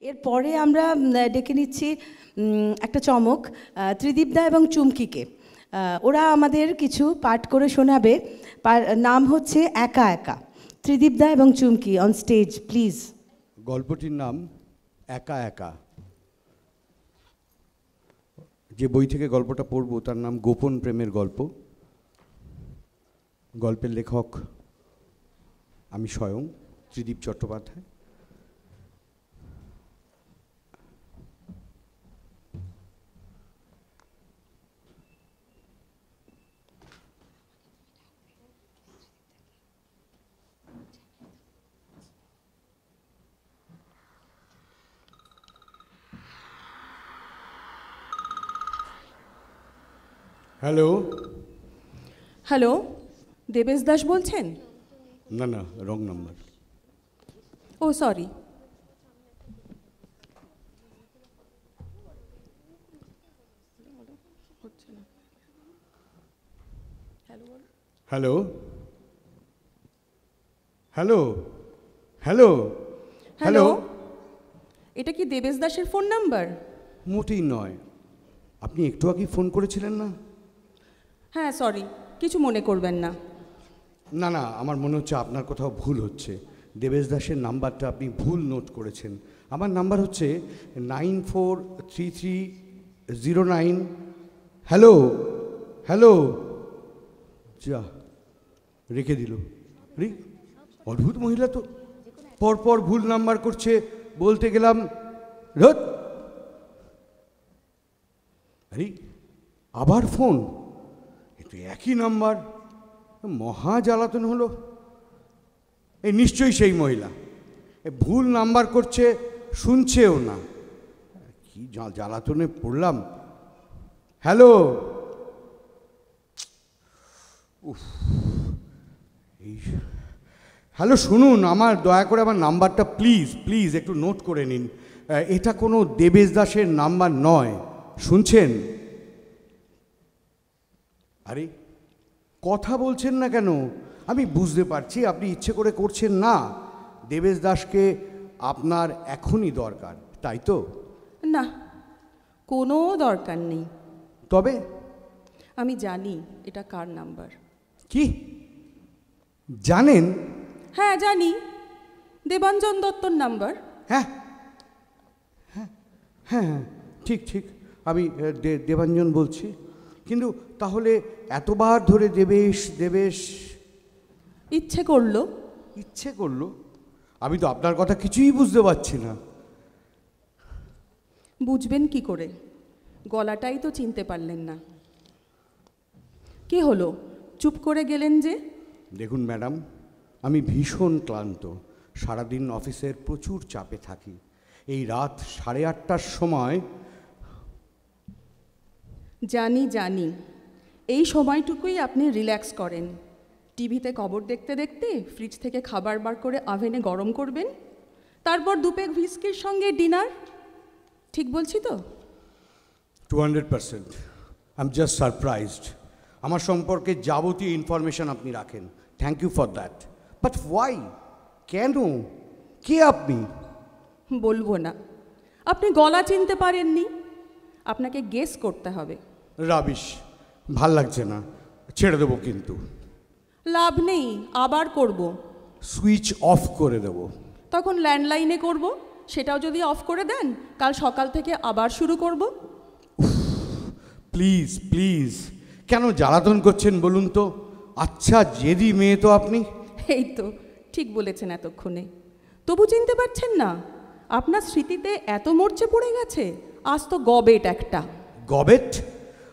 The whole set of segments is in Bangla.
এরপরে আমরা ডেকে নিচ্ছি একটা চমক ত্রিদীপদা এবং চুমকিকে। ওরা আমাদের কিছু পাঠ করে শোনাবে। নাম হচ্ছে একা একা। ত্রিদীপদা এবং চুমকি অন স্টেজ প্লিজ গল্পটির নাম একা একা। যে বই থেকে গল্পটা পড়ব, তার নাম গোপন প্রেমের গল্প। গল্পের লেখক আমি স্বয়ং ত্রিদীপ চট্টোপাধ্যায়। হ্যালো হ্যালো দেবেশ দাস বলছেন? না না wrong number oh sorry hello hello hello hello এটা কি দেবেশ দাসের ফোন নাম্বার মোটেই নয়। আপনি একটু আগে ফোন করেছিলেন না? হ্যাঁ সরি কিছু মনে করবেন না। না না, আমার মনে হচ্ছে আপনার কোথাও ভুল হচ্ছে। দেবেশ দাসের নাম্বারটা আপনি ভুল নোট করেছেন। আমার নাম্বার হচ্ছে nine four three three zero nine. Hello hello, যা, রেখে দিল। রে, অদ্ভুত মহিলা তো। পরপর ভুল নাম্বার করছে, বলতে গেলাম আরে, আবার ফোন? তো একই নাম্বার। মহা জ্বালাতন হলো। এই নিশ্চয়ই সেই মহিলা। এ ভুল নাম্বার করছে, শুনছেও না। কি জ্বা- জ্বালাতনে পড়লাম। হ্যালো? উফ। এই হ্যালো, শুনুন, আমার দয়া করে আমার নাম্বারটা প্লিজ প্লিজ একটু নোট করে নিন। এটা কোনো দেবেশ দাসের নাম্বার নয়। শুনছেন? আরে কথা বলছেন না কেন? আমি বুঝতে পারছি আপনি ইচ্ছে করে করছেন না। দেবেশ দাসকে আপনার এখনই দরকার তাই তো? না কোনো দরকার নেই। তবে? আমি জানি এটা কার নাম্বার। কি? জানেন? হ্যাঁ জানি। দেবাঞ্জন দত্তর নাম্বার। হ্যাঁ। হ্যাঁ হ্যাঁ হ্যাঁ, ঠিক ঠিক। আমি দেবাঞ্জন বলছি। কিন্তু তাহলে এতবার ধরে দেবেশ দেবেশ। ইচ্ছে করল। ইচ্ছে করল? আমি তো আপনার কথা কিছুই বুঝতে পারছি না। বুঝবেন কি করে? গলাটাই তো চিনতে পারলেন না। কি হলো? চুপ করে গেলেন যে? দেখুন ম্যাডাম আমি ভীষণ ক্লান্ত। সারাদিন অফিসের প্রচুর চাপে থাকি। এই রাত সাড়ে আটটার সময় জানি জানি। এই সময়টুকুই আপনি রিল্যাক্স করেন। টিভিতে খবর দেখতে দেখতে ফ্রিজ থেকে খাবার বার করে আভেনে গরম করবেন। তারপর দুপেক ভিস্কির সঙ্গে ডিনার ঠিক বলছি তো? Two hundred percent I am just surprised আমার সম্পর্কে যাবতীয় ইনফরমেশন আপনি রাখেন। Thank you for that but why কেন? কে আপনি? বলব না। আপনি গলা চিনতে পারেননি। আপনাকে গেস করতে হবে। রাবিশ ভালো লাগছে না ছেড়ে দেবো কিন্তু। লাভ নেই আবার করব। সুইচ অফ করে দেবো। তখন ল্যান্ডলাইনে করব সেটাও যদি অফ করে দেন কাল সকাল থেকে আবার শুরু করব। প্লিজ প্লিজ কেন জ্বালাতন করছেন বলুন তো? আচ্ছা জেদি মেয়ে তো আপনি। এই তো ঠিক বলেছেন এতক্ষণে। তবু চিনতে পারছেন না আপনার স্মৃতিতে এত মরচে পড়ে গেছে আজ তো গবেট একটা। গবেট?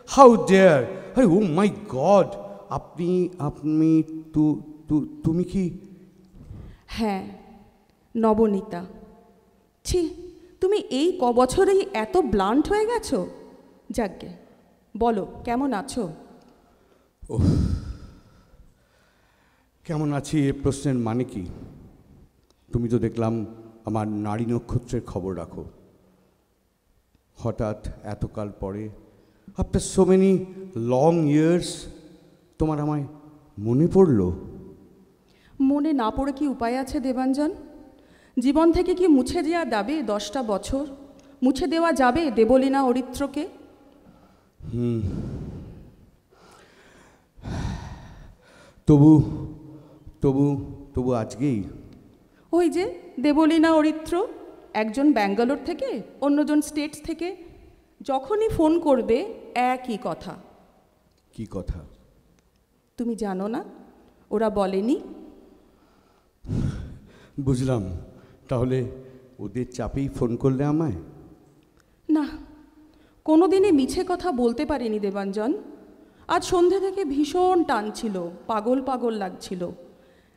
হাউ ডেয়ার আরে ও মাই গড আপনি আপনি তু তু- তুমি কি? হ্যাঁ নবনীতা। ছি তুমি এই ক বছরেই এত ব্লান্ট হয়ে গেছো? যাকগে বলো কেমন আছো? কেমন আছি এ প্রশ্নের মানে কি? তুমি তো দেখলাম আমার নারী নক্ষত্রের খবর রাখো। হঠাৎ এতকাল পরে after so many long years তোমার আমায় মনে পড়ল? মনে না পড়ে কি উপায় আছে দেবাঞ্জন? জীবন থেকে কি মুছে দেওয়া যাবে দশটা বছর? মুছে দেওয়া যাবে দেবলীনা অরিত্রকে? তবু তবু তবু আজকেই। ওই যে দেবলীনা অরিত্র একজন ব্যাঙ্গালোর থেকে অন্যজন স্টেটস থেকে যখনই ফোন করবে একই কথা। কি কথা? তুমি জানো না? ওরা বলেনি। বুঝলাম। তাহলে ওদের চাপেই ফোন করলে আমায়? না। কোনোদিনই মিছে কথা বলতে পারিনি দেবাঞ্জন। আজ সন্ধে থেকে ভীষণ টান ছিল পাগল পাগল লাগছিল।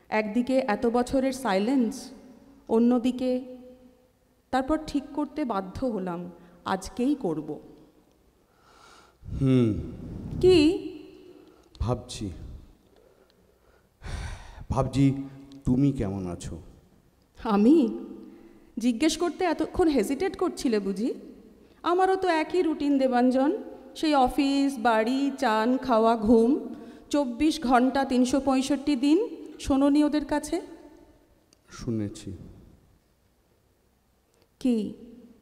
একদিকে এত বছরের সাইলেন্স অন্যদিকে তারপর ঠিক করতে বাধ্য হলাম। আজকেই করব। হুম। কি? ভাবছি। ভাবছি তুমি কেমন আছো? আমি? জিজ্ঞেস করতে এতক্ষণ হেজিটেট করছিলে বুঝি? আমারও তো একই রুটিন দেবাঞ্জন। সেই অফিস বাড়ি চান খাওয়া ঘুম চব্বিশ ঘণ্টা তিনশো পঁয়ষট্টি দিন। শোনোনি ওদের কাছে? শুনেছি। কি?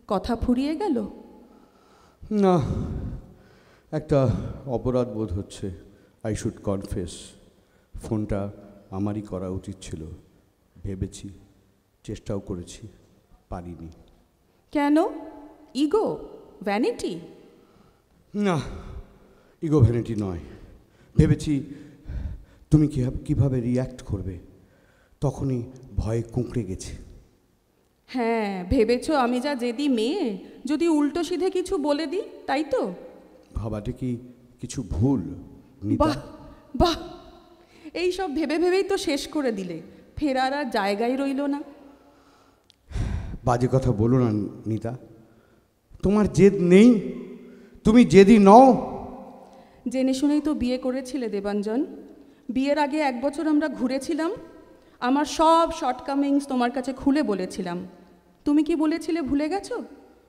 কথা ফুরিয়ে গেল? না একটা অপরাধ বোধ হচ্ছে। আই শুড কনফেস ফোনটা আমারই করা উচিত ছিল। ভেবেছি চেষ্টাও করেছি পারিনি। কেন? ইগো ভ্যানিটি না ইগো ভ্যানিটি নয়। ভেবেছি তুমি কীভাবে কীভাবে রিয়্যাক্ট করবে? তখনই ভয়ে কুঁকড়ে গেছে। হ্যাঁ ভেবেছো আমি যা জেদি মেয়ে? যদি উল্টো সিধে কিছু বলে দিই তাই তো? ভাবাটা কি কিছু ভুল বাহ বাহ। এই সব ভেবে ভেবেই তো শেষ করে দিলে। ফেরার আর জায়গায় রইল না। বাজে কথা বলো না নিতা। তোমার জেদ নেই? তুমি জেদি নও? জেনে শুনেই তো বিয়ে করেছিলে দেবাঞ্জন। বিয়ের আগে এক বছর আমরা ঘুরেছিলাম। আমার সব শর্টকামিংস তোমার কাছে খুলে বলেছিলাম। তুমি কি বলেছিলে ভুলে গেছো?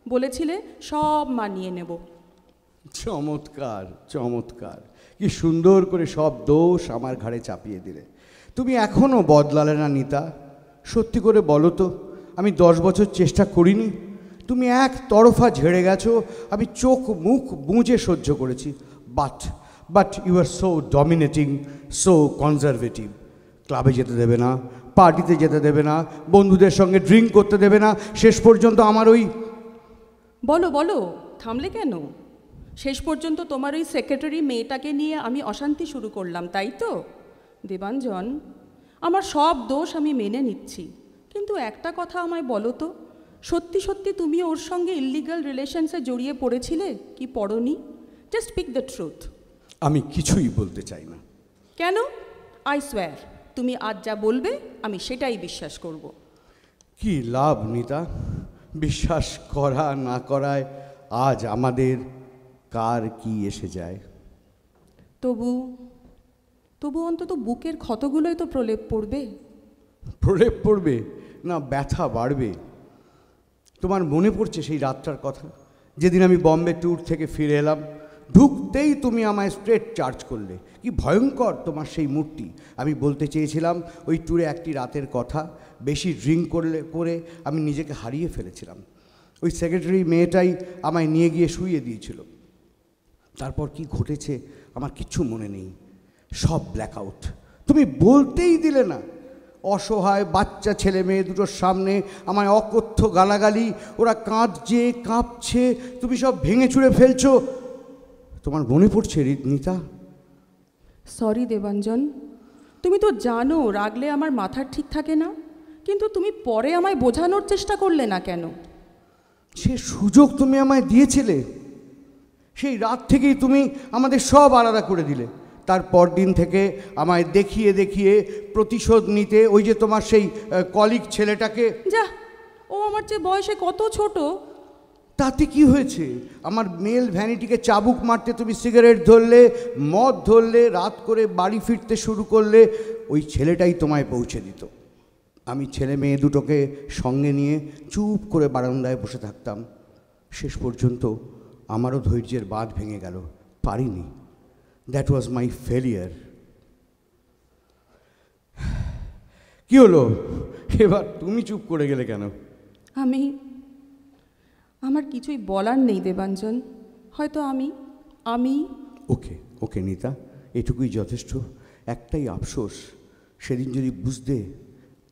বলেছিলে, সব মানিয়ে নেব। চমৎকার চমৎকার। কি সুন্দর করে সব দোষ আমার ঘাড়ে চাপিয়ে দিলে। তুমি এখনও বদলালে না নিতা। সত্যি করে বলো তো, আমি দশ বছর চেষ্টা করিনি। তুমি এক তরফা ঝেড়ে গেছো, আমি চোখ মুখ বুঁজে সহ্য করেছি। But but you are so dominating so conservative ক্লাবে যেতে দেবে না পার্টিতে যেতে দেবে না বন্ধুদের সঙ্গে ড্রিঙ্ক করতে দেবে না শেষ পর্যন্ত আমার ওই বলো বলো থামলে কেন? শেষ পর্যন্ত তোমার ওই সেক্রেটারি মেয়েটাকে নিয়ে আমি অশান্তি শুরু করলাম তাই তো? দেবাঞ্জন আমার সব দোষ আমি মেনে নিচ্ছি কিন্তু একটা কথা আমায় বলো তো সত্যি সত্যি তুমি ওর সঙ্গে ইলিগাল রিলেশনসে জড়িয়ে পড়েছিলে কি পড়নি? জাস্ট পিক দ্য ট্রুথ আমি কিছুই বলতে চাই না। কেন? আই সোয়ার তুমি আজ যা বলবে আমি সেটাই বিশ্বাস করব। কি লাভ নিতা? বিশ্বাস করা না করায় আজ আমাদের কার কি এসে যায়? তবু তবু অন্তত বুকের ক্ষতগুলোই তো প্রলেপ পড়বে। প্রলেপ পড়বে? না ব্যথা বাড়বে। তোমার মনে পড়ছে সেই রাতটার কথা? যেদিন আমি বম্বে ট্যুর থেকে ফিরে এলাম ঢুকতেই তুমি আমায় স্ট্রেট চার্জ করলে। কি ভয়ঙ্কর তোমার সেই মূর্তি। আমি বলতে চেয়েছিলাম, ওই ট্যুরে একটি রাতের কথা, বেশি ড্রিঙ্ক করলে, করে আমি নিজেকে হারিয়ে ফেলেছিলাম। ওই সেক্রেটারি মেয়েটাই আমায় নিয়ে গিয়ে শুইয়ে দিয়েছিল। তারপর কি ঘটেছে আমার কিচ্ছু মনে নেই। সব ব্ল্যাক আউট তুমি বলতেই দিলে না। অসহায় বাচ্চা ছেলে মেয়ে দুটোর সামনে আমায় অকথ্য গালাগালি, ওরা কাঁদছে, কাঁপছে, তুমি সব ভেঙে চুড়ে ফেলছো। তোমার মনে পড়ছে নিতা? সরি দেবাঞ্জন। তুমি তো জানো রাগলে আমার মাথার ঠিক থাকে না। কিন্তু তুমি পরে আমায় বোঝানোর চেষ্টা করলে না কেন? সে সুযোগ তুমি আমায় দিয়েছিলে। সেই রাত থেকেই তুমি আমাদের সব আলাদা করে দিলে। তারপর দিন থেকে আমায় দেখিয়ে দেখিয়ে প্রতিশোধ নিতে ওই যে তোমার সেই কলিগ ছেলেটাকে যা ও আমার যে বয়সে কত ছোট? তাতে কি হয়েছে? আমার মেল ভ্যানিটিকে চাবুক মারতে তুমি সিগারেট ধরলে, মদ ধরলে, রাত করে বাড়ি ফিরতে শুরু করলে, ওই ছেলেটাই তোমায় পৌঁছে দিত। আমি ছেলে মেয়ে দুটোকে সঙ্গে নিয়ে চুপ করে বারান্দায় বসে থাকতাম। শেষ পর্যন্ত আমারও ধৈর্যের বাঁধ ভেঙে গেল। পারিনি। দ্যাট ওয়াজ মাই ফেলিয়ার কি হলো? এবার তুমি চুপ করে গেলে কেন? আমি আমার কিছুই বলার নেই দেবাঞ্জন। হয়তো আমি আমি। ওকে ওকে নিতা এটুকুই যথেষ্ট। একটাই আফসোস সেদিন যদি বুঝতে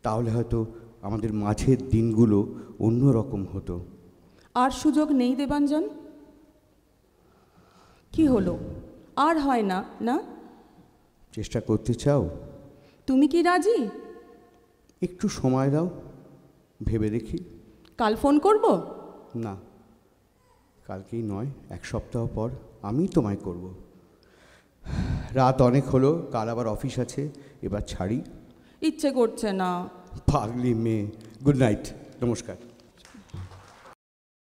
তাহলে হয়তো আমাদের মাঝের দিনগুলো অন্য রকম হতো। আর সুযোগ নেই দেবাঞ্জন? কি হলো? আর হয় না না? চেষ্টা করতে চাও? তুমি কি রাজি? একটু সময় দাও ভেবে দেখি। কাল ফোন করব? না কালকেই নয় এক সপ্তাহ পর আমি তোমায় করব। রাত অনেক হলো কাল আবার অফিস আছে এবার ছাড়ি। ইচ্ছে করছে না। পাগলি মেয়ে গুড নাইট নমস্কার।